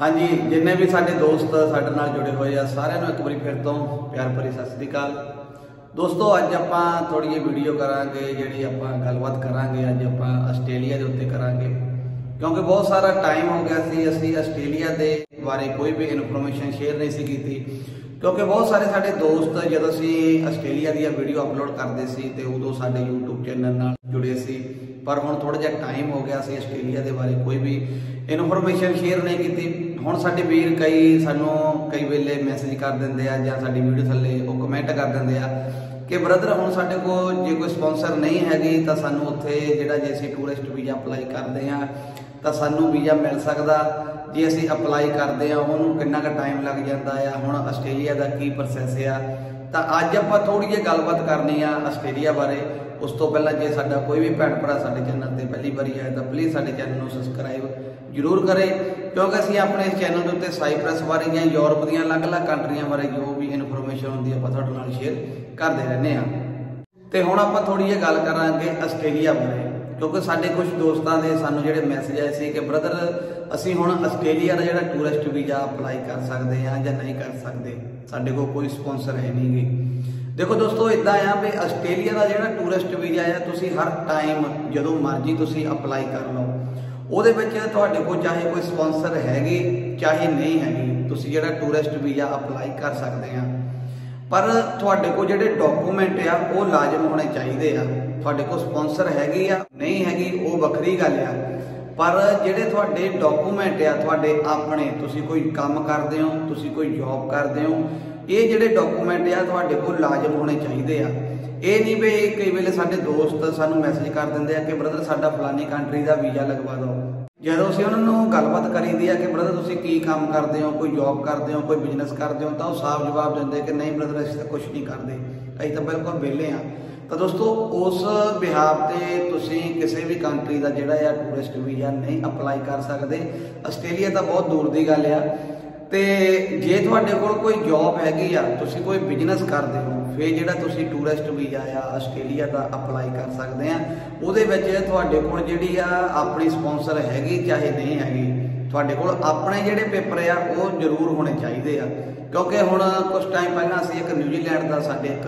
ਹਾਂਜੀ, ਜਿੰਨੇ ਵੀ ਸਾਡੇ ਦੋਸਤ ਸਾਡੇ ਨਾਲ ਜੁੜੇ ਹੋਏ ਆ, ਸਾਰਿਆਂ ਨੂੰ ਇੱਕ ਵਾਰੀ ਫਿਰ ਤੋਂ ਪਿਆਰ ਭਰੀ ਸਤਿ ਸ੍ਰੀ ਅਕਾਲ। ਦੋਸਤੋ, ਅੱਜ ਆਪਾਂ ਥੋੜੀ ਜਿਹੀ ਵੀਡੀਓ ਕਰਾਂਗੇ, ਜਿਹੜੀ ਆਪਾਂ ਗੱਲਬਾਤ ਕਰਾਂਗੇ, ਅੱਜ ਆਪਾਂ ਆਸਟ੍ਰੇਲੀਆ ਦੇ ਉੱਤੇ ਕਰਾਂਗੇ। ਕਿਉਂਕਿ ਬਹੁਤ ਸਾਰਾ ਟਾਈਮ ਹੋ ਗਿਆ ਸੀ, ਅਸੀਂ ਆਸਟ੍ਰੇਲੀਆ ਦੇ ਬਾਰੇ ਕੋਈ ਵੀ ਇਨਫੋਰਮੇਸ਼ਨ ਸ਼ੇਅਰ ਨਹੀਂ ਸੀ ਕੀਤੀ। ਕਿਉਂਕਿ ਬਹੁਤ ਸਾਰੇ ਸਾਡੇ ਦੋਸਤ ਜਦੋਂ ਅਸੀਂ ਆਸਟ੍ਰੇਲੀਆ ਦੀਆਂ ਵੀਡੀਓ ਅਪਲੋਡ ਕਰਦੇ ਸੀ ਤੇ ਉਦੋਂ ਸਾਡੇ YouTube ਚੈਨਲ ਨਾਲ ਜੁੜੇ ਸੀ। ਪਰ ਹੁਣ ਥੋੜਾ ਜਿਹਾ ਟਾਈਮ ਹੋ ਗਿਆ ਸੀ ਆਸਟ੍ਰੇਲੀਆ ਦੇ ਬਾਰੇ ਕੋਈ ਵੀ ਇਨਫੋਰਮੇਸ਼ਨ ਸ਼ੇਅਰ ਨਹੀਂ ਕੀਤੀ। ਹੁਣ ਸਾਡੇ ਵੀਰ ਕਈ ਸਾਨੂੰ ਕਈ ਵੇਲੇ ਮੈਸੇਜ ਕਰ ਦਿੰਦੇ ਆ ਜਾਂ ਸਾਡੀ ਵੀਡੀਓ ਥੱਲੇ ਉਹ ਕਮੈਂਟ ਕਰ ਦਿੰਦੇ ਆ ਕਿ ਬ੍ਰਦਰ ਹੁਣ ਸਾਡੇ ਕੋਲ ਜੇ ਕੋਈ ਸਪਾਂਸਰ ਨਹੀਂ ਹੈਗੀ ਤਾਂ ਸਾਨੂੰ ਉੱਥੇ ਜਿਹੜਾ ਜੇ ਅਸੀਂ ਟੂਰਿਸਟ ਵੀਜ਼ਾ ਅਪਲਾਈ ਕਰਦੇ ਆ ਤਾਂ ਸਾਨੂੰ ਵੀਜ਼ਾ ਮਿਲ ਸਕਦਾ। ਜੇ ਅਸੀਂ ਅਪਲਾਈ ਕਰਦੇ ਆ ਉਹਨੂੰ ਕਿੰਨਾ ਕੁ ਟਾਈਮ ਲੱਗ ਜਾਂਦਾ ਆ? ਹੁਣ ਆਸਟ੍ਰੇਲੀਆ ਦਾ ਕੀ ਪ੍ਰੋਸੈਸ ਆ? ਤਾਂ ਅੱਜ ਆਪਾਂ ਥੋੜੀ ਜਿਹੀ ਗੱਲਬਾਤ ਕਰਨੀ ਆ ਆਸਟ੍ਰੇਲੀਆ ਬਾਰੇ। ਉਸ ਤੋਂ ਪਹਿਲਾਂ ਜੇ ਸਾਡਾ ਕੋਈ ਵੀ ਭੈਣ ਭਰਾ ਸਾਡੇ ਚੈਨਲ ਤੇ ਪਹਿਲੀ ਵਾਰੀ ਆਇਆ, ਤਾਂ ਪਲੀਜ਼ ਸਾਡੇ ਚੈਨਲ ਨੂੰ ਸਬਸਕ੍ਰਾਈਬ ਜਰੂਰ ਕਰੇ। ਕਿਉਂਕਿ ਅਸੀਂ ਆਪਣੇ ਇਸ ਚੈਨਲ ਦੇ ਉੱਤੇ ਸਾਈਪ੍ਰਸ ਬਾਰੇ ਜਾਂ ਯੂਰਪ ਦੀਆਂ ਅਲੱਗ-ਅਲੱਗ ਕੰਟਰੀਆਂ ਬਾਰੇ ਜੋ ਵੀ ਇਨਫੋਰਮੇਸ਼ਨ ਹੁੰਦੀ ਆਪਾਂ ਤੁਹਾਡੇ ਨਾਲ ਸ਼ੇਅਰ ਕਰਦੇ ਰਹਿੰਦੇ ਆ। ਤੇ ਹੁਣ ਆਪਾਂ ਥੋੜੀ ਜਿਹੀ ਗੱਲ ਕਰਾਂਗੇ ਆਸਟ੍ਰੇਲੀਆ ਬਾਰੇ। ਕਿਉਂਕਿ ਸਾਡੇ ਕੁਝ ਦੋਸਤਾਂ ਦੇ ਸਾਨੂੰ ਜਿਹੜੇ ਮੈਸੇਜ ਆਏ ਸੀ ਕਿ ਬ੍ਰਦਰ ਅਸੀਂ ਹੁਣ ਆਸਟ੍ਰੇਲੀਆ ਦਾ ਜਿਹੜਾ ਟੂਰਿਸਟ ਵੀਜ਼ਾ ਅਪਲਾਈ ਕਰ ਸਕਦੇ ਆ ਜਾਂ ਨਹੀਂ ਕਰ ਸਕਦੇ, ਸਾਡੇ ਕੋਲ ਕੋਈ ਸਪਾਂਸਰ ਹੈ ਨਹੀਂਗੇ ਦੇਖੋ ਦੋਸਤੋ ਇਦਾਂ ਆ ਵੀ ਆਸਟ੍ਰੇਲੀਆ ਦਾ ਜਿਹੜਾ ਟੂਰਿਸਟ ਵੀਜ਼ਾ ਆ, ਤੁਸੀਂ ਹਰ ਟਾਈਮ ਜਦੋਂ ਮਰਜ਼ੀ ਤੁਸੀਂ ਅਪਲਾਈ ਕਰ ਲਓ। ਉਹਦੇ ਵਿੱਚ ਤੁਹਾਡੇ ਕੋਲ ਚਾਹੇ ਕੋਈ ਸਪਾਂਸਰ ਹੈਗੇ, ਚਾਹੇ ਨਹੀਂ ਹੈਗੇ, ਤੁਸੀਂ ਜਿਹੜਾ ਟੂਰਿਸਟ ਵੀਜ਼ਾ ਅਪਲਾਈ ਕਰ ਸਕਦੇ ਆ ਪਰ ਤੁਹਾਡੇ ਕੋਲ ਜਿਹੜੇ ਡਾਕੂਮੈਂਟ ਆ, ਉਹ ਲਾਜ਼ਮ ਹੋਣੇ ਚਾਹੀਦੇ ਆ। ਤੁਹਾਡੇ ਕੋਲ ਸਪਾਂਸਰ ਹੈਗੀ ਆ, ਨਹੀਂ ਹੈਗੀ, ਉਹ ਵੱਖਰੀ ਗੱਲ ਆ। ਪਰ ਜਿਹੜੇ ਤੁਹਾਡੇ ਡਾਕੂਮੈਂਟ ਆ, ਤੁਹਾਡੇ ਆਪਣੇ, ਤੁਸੀਂ ਕੋਈ ਕੰਮ ਕਰਦੇ ਹੋ, ਤੁਸੀਂ ਕੋਈ ਜੌਬ ਕਰਦੇ ਹੋ, ਇਹ ਜਿਹੜੇ ਡਾਕੂਮੈਂਟ ਆ, ਤੁਹਾਡੇ ਕੋਲ ਲਾਜ਼ਮ ਹੋਣੇ ਚਾਹੀਦੇ ਆ। ਇਹ ਨਹੀਂ ਵੀ ਕਈ ਵੇਲੇ ਸਾਡੇ ਦੋਸਤ ਸਾਨੂੰ ਮੈਸੇਜ ਕਰ ਦਿੰਦੇ ਆ ਕਿ ਬ੍ਰਦਰ ਸਾਡਾ ਫਲਾਨੀ ਕੰਟਰੀ ਦਾ ਵੀਜ਼ਾ ਲਗਵਾ ਦਿਓ। ਜਦੋਂ ਅਸੀਂ ਉਹਨਾਂ ਨੂੰ ਗੱਲਬਾਤ ਕਰੀਦੀ ਆ ਕਿ ਬ੍ਰਦਰ ਤੁਸੀਂ ਕੀ ਕੰਮ ਕਰਦੇ ਹੋ, ਕੋਈ ਜੌਬ ਕਰਦੇ ਹੋ, ਕੋਈ ਬਿਜ਼ਨਸ ਕਰਦੇ ਹੋ, ਤਾਂ ਉਹ ਸਾਫ਼ ਜਵਾਬ ਦਿੰਦੇ ਕਿ ਨਹੀਂ ਬ੍ਰਦਰ ਅਸੀਂ ਤਾਂ ਕੁਝ ਨਹੀਂ ਕਰਦੇ, ਅਸੀਂ ਤਾਂ ਬਿਲਕੁਲ ਵਿਹਲੇ ਆ। ਤਾਂ ਦੋਸਤੋ, ਉਸ ਬਿਹਾਰ ਤੇ ਤੁਸੀਂ ਕਿਸੇ ਵੀ ਕੰਟਰੀ ਦਾ ਜਿਹੜਾ ਆ ਟੂਰਿਸਟ ਵੀਜ਼ਾ ਨਹੀਂ ਅਪਲਾਈ ਕਰ ਸਕਦੇ, ਆਸਟ੍ਰੇਲੀਆ ਤਾਂ ਬਹੁਤ ਦੂਰ ਦੀ ਗੱਲ ਆ। ਤੇ ਜੇ ਤੁਹਾਡੇ ਕੋਲ ਕੋਈ ਜੌਬ ਹੈਗੀ ਆ, ਤੁਸੀਂ ਕੋਈ ਬਿਜ਼ਨਸ ਕਰਦੇ ਹੋ ਵੀ ਜਿਹੜਾ ਤੁਸੀਂ ਟੂਰਿਸਟ ਵੀਜ਼ਾ ਆ ਆਸਟ੍ਰੇਲੀਆ ਦਾ ਅਪਲਾਈ ਕਰ ਸਕਦੇ ਆ, ਉਹਦੇ ਵਿੱਚ ਤੁਹਾਡੇ ਕੋਲ ਜਿਹੜੀ ਆ ਆਪਣੀ ਸਪਾਂਸਰ ਹੈਗੀ, ਚਾਹੇ ਨਹੀਂ ਹੈਗੀ, ਤੁਹਾਡੇ ਕੋਲ ਆਪਣੇ ਜਿਹੜੇ ਪੇਪਰ ਆ, ਉਹ ਜ਼ਰੂਰ ਹੋਣੇ ਚਾਹੀਦੇ ਆ। ਕਿਉਂਕਿ ਹੁਣ ਕੁਝ ਟਾਈਮ ਪਹਿਲਾਂ ਅਸੀਂ ਇੱਕ ਨਿਊਜ਼ੀਲੈਂਡ ਦਾ, ਸਾਡੇ ਇੱਕ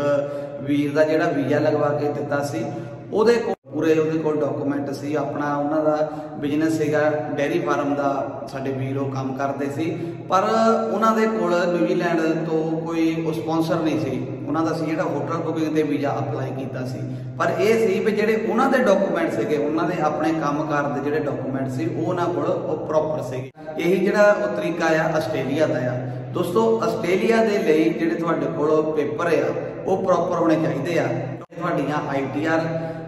ਵੀਰ ਦਾ ਜਿਹੜਾ ਵੀਜ਼ਾ ਲਗਵਾ ਕੇ ਦਿੱਤਾ ਸੀ, ਉਹਦੇ ਕੋਲ ਪੂਰੇ ਉਹਦੇ ਕੋਲ ਡਾਕੂਮੈਂਟ ਸੀ। ਆਪਣਾ ਉਹਨਾਂ ਦਾ ਬਿਜ਼ਨਸ ਸੀਗਾ ਡੈਰੀ ਫਾਰਮ ਦਾ ਸਾਡੇ ਵੀਰ ਉਹ ਕੰਮ ਕਰਦੇ ਸੀ। ਪਰ ਉਹਨਾਂ ਦੇ ਕੋਲ ਨਿਊਜ਼ੀਲੈਂਡ ਤੋਂ ਕੋਈ ਉਹ ਸਪਾਂਸਰ ਨਹੀਂ ਸੀ। ਉਹਨਾਂ ਦਾ ਸੀ ਜਿਹੜਾ ਹੋਟਲ ਬੁਕਿੰਗ ਤੇ ਵੀਜ਼ਾ ਅਪਲਾਈ ਕੀਤਾ ਸੀ। ਪਰ ਇਹ ਸੀ ਵੀ ਜਿਹੜੇ ਉਹਨਾਂ ਦੇ ਡਾਕੂਮੈਂਟ ਸੀਗੇ, ਉਹਨਾਂ ਦੇ ਆਪਣੇ ਕੰਮਕਾਰ ਦੇ ਜਿਹੜੇ ਡਾਕੂਮੈਂਟ ਸੀ, ਉਹ ਉਹਨਾਂ ਕੋਲ ਉਹ ਪ੍ਰੋਪਰ ਸੀਗੇ। ਇਹੀ ਜਿਹੜਾ ਉਹ ਤਰੀਕਾ ਆ, ਆਸਟ੍ਰੇਲੀਆ ਦਾ ਆ। ਦੋਸਤੋ, ਆਸਟ੍ਰੇਲੀਆ ਦੇ ਲਈ ਜਿਹੜੇ ਤੁਹਾਡੇ ਕੋਲ ਪੇਪਰ ਆ, ਉਹ ਪ੍ਰੋਪਰ ਹੋਣੇ ਚਾਹੀਦੇ ਆ। ਤੁਹਾਡੀਆਂ ਆਈਟੀਆਰ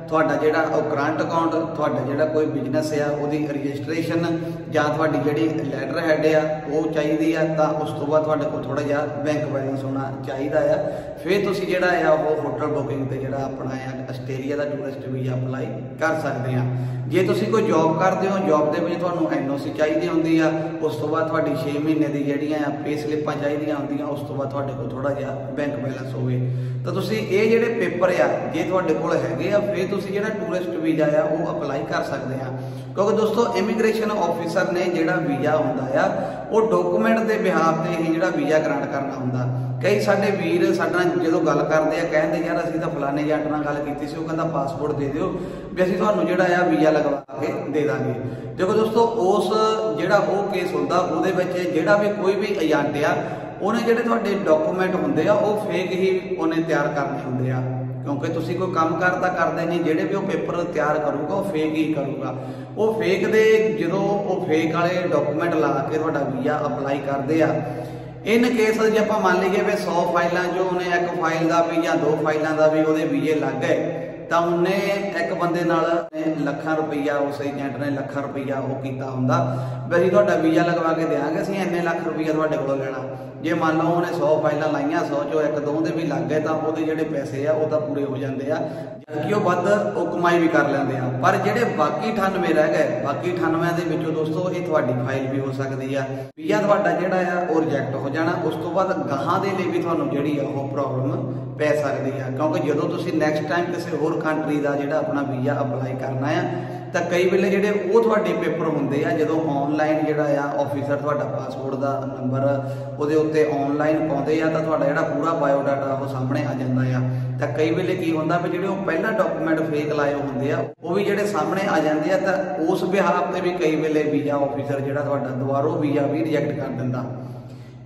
ਤੁਹਾਡਾ ਜਿਹੜਾ ਉਹ ਕਰੰਟ ਅਕਾਊਂਟ ਤੁਹਾਡਾ ਜਿਹੜਾ ਕੋਈ ਬਿਜ਼ਨਸ ਆ, ਉਹਦੀ ਰਜਿਸਟ੍ਰੇਸ਼ਨ ਜਾਂ ਤੁਹਾਡੀ ਜਿਹੜੀ ਲੈਟਰ ਹੈਡ ਆ, ਉਹ ਚਾਹੀਦੀ ਆ, ਤਾਂ ਉਸ ਤੋਂ ਬਾਅਦ ਤੁਹਾਡੇ ਕੋਲ ਥੋੜਾ ਜਿਹਾ ਬੈਂਕ ਬੈਲੈਂਸ ਹੋਣਾ ਚਾਹੀਦਾ ਆ। ਫਿਰ ਤੁਸੀਂ ਜਿਹੜਾ ਆ, ਉਹ ਹੋਟਲ ਬੁਕਿੰਗ ਤੇ ਜਿਹੜਾ ਆਪਣਾ ਆ ਆਸਟ੍ਰੇਲੀਆ ਦਾ ਟੂਰਿਸਟ ਵੀਜ਼ਾ ਅਪਲਾਈ ਕਰ ਸਕਦੇ ਆ। ਜੇ ਤੁਸੀਂ ਕੋਈ ਜੌਬ ਕਰਦੇ ਹੋ ਜੌਬ ਦੇ ਵਿੱਚ ਤੁਹਾਨੂੰ ਐਨਓਸੀ ਚਾਹੀਦੀ ਹੁੰਦੀ ਆ, ਉਸ ਤੋਂ ਬਾਅਦ ਤੁਹਾਡੀ 6 ਮਹੀਨੇ ਦੀ ਜਿਹੜੀਆਂ ਆ ਪੇ ਸਲਿੱਪਾਂ ਚਾਹੀਦੀਆਂ ਹੁੰਦੀਆਂ, ਉਸ ਤੋਂ ਬਾਅਦ ਤੁਹਾਡੇ ਕੋਲ ਥੋੜਾ ਜਿਹਾ ਬੈਂਕ ਬੈਲੈਂਸ ਹੋਵੇ। ਤਾਂ ਤੁਸੀਂ ਇਹ ਜਿਹੜੇ ਪੇਪਰ ਆ, ਜੇ ਤੁਹਾਡੇ ਕੋਲ ਹੈਗੇ ਆ, ਫਿਰ ਤੁਸੀਂ ਜਿਹੜਾ ਟੂਰਿਸਟ ਵੀਜ਼ਾ ਆ, ਉਹ ਅਪਲਾਈ ਕਰ ਸਕਦੇ ਆ। ਕਿਉਂਕਿ ਦੋਸਤੋ ਇਮੀਗ੍ਰੇਸ਼ਨ ਆਫੀਸਰ ਨੇ ਜਿਹੜਾ ਵੀਜ਼ਾ ਹੁੰਦਾ ਆ, ਉਹ ਡਾਕੂਮੈਂਟ ਦੇ ਬਿਹਾਫ ਤੇ ਹੀ ਜਿਹੜਾ ਵੀਜ਼ਾ ਗ੍ਰਾਂਟ ਕਰਨਾ ਹੁੰਦਾ। ਕਈ ਸਾਡੇ ਵੀਰ ਸਾਡੇ ਨਾਲ ਜਦੋਂ ਗੱਲ ਕਰਦੇ ਆ, ਕਹਿੰਦੇ ਯਾਰ ਅਸੀਂ ਤਾਂ ਫਲਾਣੇ ਏਜੰਟ ਨਾਲ ਗੱਲ ਕੀਤੀ ਸੀ, ਉਹ ਕਹਿੰਦਾ ਪਾਸਪੋਰਟ ਦੇ ਦਿਓ, ਵੀ ਅਸੀਂ ਤੁਹਾਨੂੰ ਜਿਹੜਾ ਆ ਵੀਜ਼ਾ ਲਗਵਾ ਕੇ ਦੇ ਦਾਂਗੇ। ਦੇਖੋ ਦੋਸਤੋ, ਉਸ ਜਿਹੜਾ ਉਹ ਕੇਸ ਹੁੰਦਾ, ਉਹਦੇ ਵਿੱਚ ਜਿਹੜਾ ਵੀ ਕੋਈ ਵੀ ਏਜੰਟ ਆ, ਉਹਨੇ ਜਿਹੜੇ ਤੁਹਾਡੇ ਡਾਕੂਮੈਂਟ ਹੁੰਦੇ ਆ, ਉਹ ਫੇਕ ਹੀ ਉਹਨੇ ਤਿਆਰ ਕਰਨੇ ਹੁੰਦੇ ਆ। ਕਿਉਂਕਿ ਤੁਸੀਂ ਕੋਈ ਕੰਮ ਕਰਦਾ ਕਰਦੇ ਨਹੀਂ, ਜਿਹੜੇ ਵੀ ਉਹ ਪੇਪਰ ਤਿਆਰ ਕਰੂਗਾ, ਉਹ ਫੇਕ ਹੀ ਕਰੂਗਾ। ਉਹ ਫੇਕ ਦੇ ਜਦੋਂ ਉਹ ਫੇਕ ਵਾਲੇ ਡਾਕੂਮੈਂਟ ਲਾ ਕੇ ਤੁਹਾਡਾ ਵੀਜ਼ਾ ਅਪਲਾਈ ਕਰਦੇ ਆ ਇਨ ਕੇਸ ਜੇ ਆਪਾਂ ਮੰਨ ਲਈਏ ਵੀ 100 ਫਾਈਲਾਂ ਜੋ ਉਹਨੇ ਇੱਕ ਫਾਈਲ ਦਾ ਵੀ ਜਾਂ ਦੋ ਫਾਈਲਾਂ ਦਾ ਵੀ ਉਹਦੇ ਵੀਜ਼ੇ ਲੱਗ ਗਏ, ਤਾਂ ਉਹਨੇ ਇੱਕ ਬੰਦੇ ਨਾਲ ਲੱਖਾਂ ਰੁਪਈਆ ਉਸ ਏਜੰਟ ਨੇ ਲੱਖਾਂ ਰੁਪਈਆ ਉਹ ਕੀਤਾ ਹੁੰਦਾ, ਵੀ ਅਸੀਂ ਤੁਹਾਡਾ ਵੀਜ਼ਾ ਲਗਵਾ ਕੇ ਦੇਵਾਂਗੇ ਅਸੀਂ ਇੰਨੇ ਲੱਖ ਰੁਪਈਆ ਤੁਹਾਡੇ ਕੋਲੋਂ ਲੈਣਾ। ਜੇ ਮੰਨ ਲਓ ਉਹਨੇ 100 ਫਾਈਲਾਂ ਲਾਈਆਂ 100 ਚੋਂ ਇੱਕ ਦੋ ਦੇ ਵੀ ਲੱਗ ਗਏ, ਤਾਂ ਉਹਦੇ ਜਿਹੜੇ ਪੈਸੇ ਆ, ਉਹ ਤਾਂ ਪੂਰੇ ਹੋ ਜਾਂਦੇ ਆ। ਜਦਕਿ ਉਹ ਵੱਧ, ਉਹ ਕਮਾਈ ਵੀ ਕਰ ਲੈਂਦੇ ਆ। ਪਰ ਜਿਹੜੇ ਬਾਕੀ 98 ਰਹਿ ਗਏ, ਬਾਕੀ 98 ਦੇ ਵਿੱਚੋਂ ਦੋਸਤੋ, ਇਹ ਤੁਹਾਡੀ ਫਾਈਲ ਵੀ ਹੋ ਸਕਦੀ ਆ। ਵੀਜ਼ਾ ਤੁਹਾਡਾ ਜਿਹੜਾ ਆ, ਉਹ ਰਿਜੈਕਟ ਹੋ ਜਾਣਾ। ਉਸ ਤੋਂ ਬਾਅਦ ਗਾਹਾਂ ਦੇ ਲਈ ਵੀ ਤੁਹਾਨੂੰ ਜਿਹੜੀ ਆ, ਉਹ ਪ੍ਰੋਬਲਮ ਪੈ ਸਕਦੀ ਆ। ਕਿਉਂਕਿ ਜਦੋਂ ਤੁਸੀਂ ਨੈਕਸਟ ਟਾਈਮ ਕਿਸੇ ਹੋਰ ਕੰਟਰੀ ਦਾ ਜਿਹੜਾ ਆਪਣਾ ਵੀਜ਼ਾ ਅਪਲਾਈ ਕਰਨਾ ਆ ਤਾਂ ਕਈ ਵੇਲੇ ਜਿਹੜੇ ਉਹ ਤੁਹਾਡੇ ਪੇਪਰ ਹੁੰਦੇ ਆ, ਜਦੋਂ ਆਨਲਾਈਨ ਜਿਹੜਾ ਆ ਆਫੀਸਰ ਤੁਹਾਡਾ ਪਾਸਪੋਰਟ ਦਾ ਨੰਬਰ ਉਹਦੇ ਉੱਤੇ ਆਨਲਾਈਨ ਪਾਉਂਦੇ ਆ, ਤਾਂ ਤੁਹਾਡਾ ਜਿਹੜਾ ਪੂਰਾ ਬਾਇਓ ਡਾਟਾ ਉਹ ਸਾਹਮਣੇ ਆ ਜਾਂਦਾ ਆ। ਤਾਂ ਕਈ ਵੇਲੇ ਕੀ ਹੁੰਦਾ ਵੀ ਜਿਹੜੇ ਉਹ ਪਹਿਲਾਂ ਡਾਕੂਮੈਂਟ ਫੇਕ ਲਾਏ ਹੁੰਦੇ ਆ, ਉਹ ਵੀ ਜਿਹੜੇ ਸਾਹਮਣੇ ਆ ਜਾਂਦੇ ਆ, ਤਾਂ ਉਸ ਵਿਹਾਰ ਤੇ ਵੀ ਕਈ ਵੇਲੇ ਵੀਜ਼ਾ ਆਫੀਸਰ ਜਿਹੜਾ ਤੁਹਾਡਾ ਦੁਬਾਰਾ ਵੀਜ਼ਾ ਵੀ ਰਿਜੈਕਟ ਕਰ ਦਿੰਦਾ।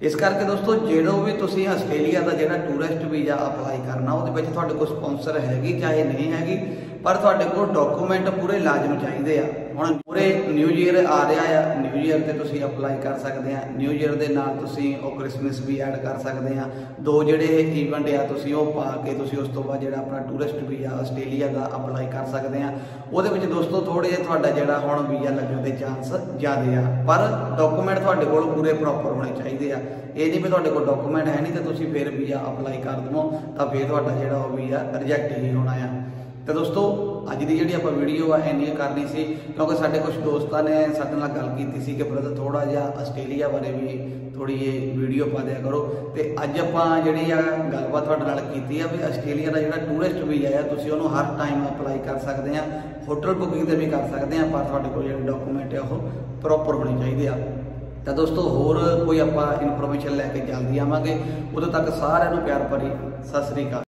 ਇਸ ਕਰਕੇ ਦੋਸਤੋ, ਜਦੋਂ ਵੀ ਤੁਸੀਂ ਆਸਟ੍ਰੇਲੀਆ ਦਾ ਜਿਹੜਾ ਟੂਰਿਸਟ ਵੀਜ਼ਾ ਅਪਲਾਈ ਕਰਨਾ, ਉਹਦੇ ਵਿੱਚ ਤੁਹਾਡੇ ਕੋਲ ਸਪਾਂਸਰ ਹੈਗੀ, ਚਾਹੇ ਨਹੀਂ ਹੈਗੀ, ਪਰ ਤੁਹਾਡੇ ਕੋਲ ਡਾਕੂਮੈਂਟ ਪੂਰੇ ਲਾਜ਼ਮ ਚਾਹੀਦੇ ਆ। ਹੁਣ ਪੂਰੇ ਨਿਊ ਈਅਰ ਆ ਰਿਹਾ ਆ ਨਿਊ ਈਅਰ ਤੇ ਤੁਸੀਂ ਅਪਲਾਈ ਕਰ ਸਕਦੇ ਆ। ਨਿਊ ਈਅਰ ਦੇ ਨਾਲ ਤੁਸੀਂ ਉਹ ਕ੍ਰਿਸਮਸ ਵੀ ਐਡ ਕਰ ਸਕਦੇ ਆ। ਦੋ ਜਿਹੜੇ ਈਵੈਂਟ ਆ ਤੁਸੀਂ ਉਹ ਪਾ ਕੇ ਤੁਸੀਂ ਉਸ ਤੋਂ ਬਾਅਦ ਜਿਹੜਾ ਆਪਣਾ ਟੂਰਿਸਟ ਵੀਜ਼ਾ ਆਸਟ੍ਰੇਲੀਆ ਦਾ ਅਪਲਾਈ ਕਰ ਸਕਦੇ ਆ। ਉਹਦੇ ਵਿੱਚ ਦੋਸਤੋ ਥੋੜੇ ਜਿਹਾ ਤੁਹਾਡਾ ਜਿਹੜਾ ਹੁਣ ਵੀਜ਼ਾ ਲੱਗਣ ਦੇ ਚਾਂਸ ਜ਼ਿਆਦੇ ਆ। ਪਰ ਡਾਕੂਮੈਂਟ ਤੁਹਾਡੇ ਕੋਲ ਪੂਰੇ ਪ੍ਰੋਪਰ ਹੋਣੇ ਚਾਹੀਦੇ ਆ। ਇਹ ਨਹੀਂ ਵੀ ਤੁਹਾਡੇ ਕੋਲ ਡਾਕੂਮੈਂਟ ਹੈ ਨਹੀਂ ਤੇ ਤੁਸੀਂ ਫਿਰ ਵੀਜ਼ਾ ਅਪਲਾਈ ਕਰ ਦਵੋ, ਤਾਂ ਫਿਰ ਤੁਹਾਡਾ ਜਿਹੜਾ ਉਹ ਵੀਜ਼ਾ ਰਿਜੈਕਟ ਹੀ ਹੋਣਾ ਆ। ਤੇ ਦੋਸਤੋ ਅੱਜ ਦੀ ਜਿਹੜੀ ਆਪਾਂ ਵੀਡੀਓ ਆ ਇੰਨੀ ਕਰਨੀ ਸੀ, ਕਿਉਂਕਿ ਸਾਡੇ ਕੁਝ ਦੋਸਤਾਂ ਨੇ ਸਾਡੇ ਨਾਲ ਗੱਲ ਕੀਤੀ ਸੀ ਕਿ ਬ੍ਰਦਰ ਥੋੜਾ ਜਿਹਾ ਆਸਟ੍ਰੇਲੀਆ ਬਾਰੇ ਵੀ ਥੋੜੀ ਇਹ ਵੀਡੀਓ ਪਾ ਦਿਆ ਕਰੋ। ਤੇ ਅੱਜ ਆਪਾਂ ਜਿਹੜੀ ਆ ਗੱਲਬਾਤ ਤੁਹਾਡੇ ਨਾਲ ਕੀਤੀ ਆ ਵੀ ਆਸਟ੍ਰੇਲੀਆ ਦਾ ਜਿਹੜਾ ਟੂਰਿਸਟ ਵੀਜ਼ਾ ਆ, ਤੁਸੀਂ ਉਹਨੂੰ ਹਰ ਟਾਈਮ ਅਪਲਾਈ ਕਰ ਸਕਦੇ ਆ ਹੋਟਲ ਬੁਕਿੰਗ ਤੇ ਵੀ ਕਰ ਸਕਦੇ ਆ, ਪਰ ਤੁਹਾਡੇ ਕੋਲ ਜਿਹੜੇ ਡਾਕੂਮੈਂਟ ਆ, ਉਹ ਪ੍ਰੋਪਰ ਹੋਣੇ ਚਾਹੀਦੇ ਆ। ਤਾਂ ਦੋਸਤੋ, ਹੋਰ ਕੋਈ ਆਪਾਂ ਇਨਫੋਰਮੇਸ਼ਨ ਲੈ ਕੇ ਜਲਦੀ ਆਵਾਂਗੇ। ਉਦੋਂ ਤੱਕ ਸਾਰਿਆਂ ਨੂੰ ਪਿਆਰ ਭਰੀ ਸਤਿ ਸ੍ਰੀ ਅਕਾਲ।